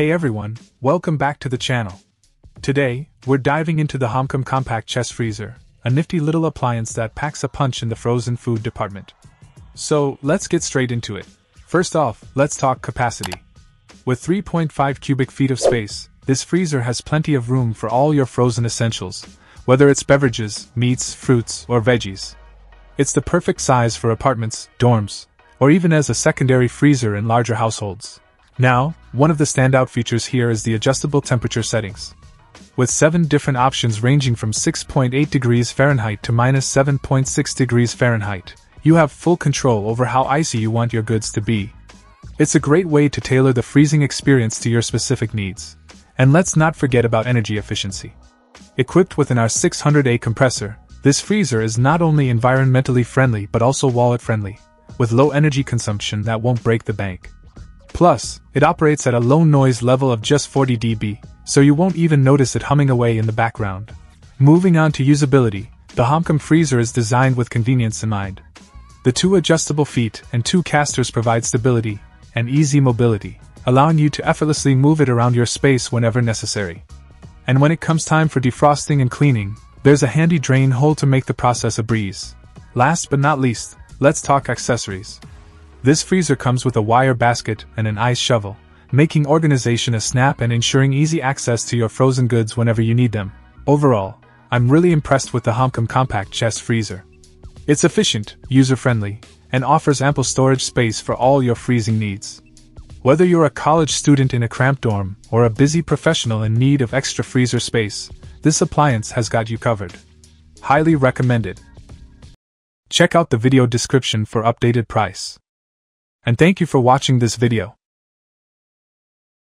Hey everyone, welcome back to the channel. Today, we're diving into the Homcom Compact Chest Freezer, a nifty little appliance that packs a punch in the frozen food department. So, let's get straight into it. First off, let's talk capacity. With 3.5 cubic feet of space, this freezer has plenty of room for all your frozen essentials, whether it's beverages, meats, fruits, or veggies. It's the perfect size for apartments, dorms, or even as a secondary freezer in larger households. Now, one of the standout features here is the adjustable temperature settings. With seven different options ranging from 6.8 degrees Fahrenheit to minus 7.6 degrees Fahrenheit, you have full control over how icy you want your goods to be. It's a great way to tailor the freezing experience to your specific needs. And let's not forget about energy efficiency. Equipped with an R600A compressor, this freezer is not only environmentally friendly but also wallet friendly, with low energy consumption that won't break the bank. Plus, it operates at a low noise level of just 40 dB, so you won't even notice it humming away in the background. Moving on to usability, the Homcom freezer is designed with convenience in mind. The two adjustable feet and two casters provide stability and easy mobility, allowing you to effortlessly move it around your space whenever necessary. And when it comes time for defrosting and cleaning, there's a handy drain hole to make the process a breeze. Last but not least, let's talk accessories. This freezer comes with a wire basket and an ice shovel, making organization a snap and ensuring easy access to your frozen goods whenever you need them. Overall, I'm really impressed with the Homcom Compact Chest Freezer. It's efficient, user friendly, and offers ample storage space for all your freezing needs. Whether you're a college student in a cramped dorm or a busy professional in need of extra freezer space, this appliance has got you covered. Highly recommended. Check out the video description for updated price. And thank you for watching this video.